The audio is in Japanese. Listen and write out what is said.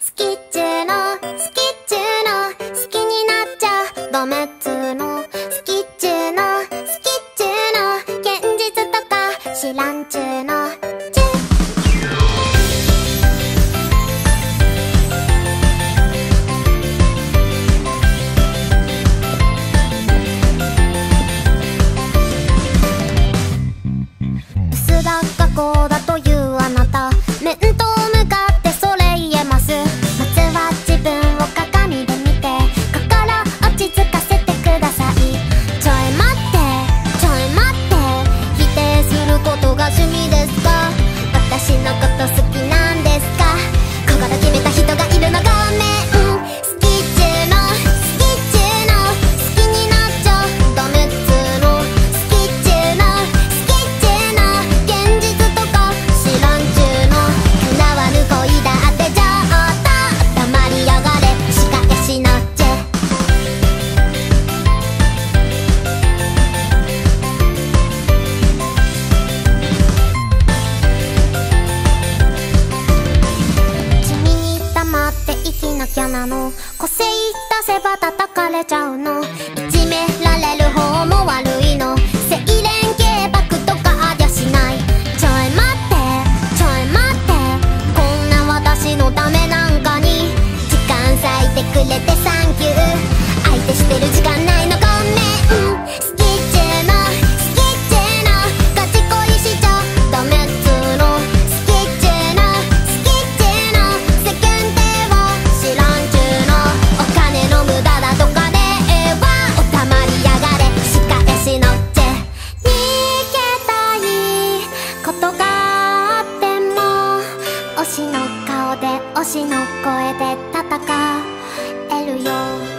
好きっちゅうの好きっちゅうの好きになっちゃダメっつうの好きっちゅうの好きっちゅうの現実とか知らんちゅうの。嫌なの。個性出せば叩かれちゃうの。いじめられる方も悪いの。清廉潔白とかありゃしない。ちょい待ってちょい待って。こんな私のためなんかに。時間割いてくれてさ。推の顔で推しの声で戦えるよ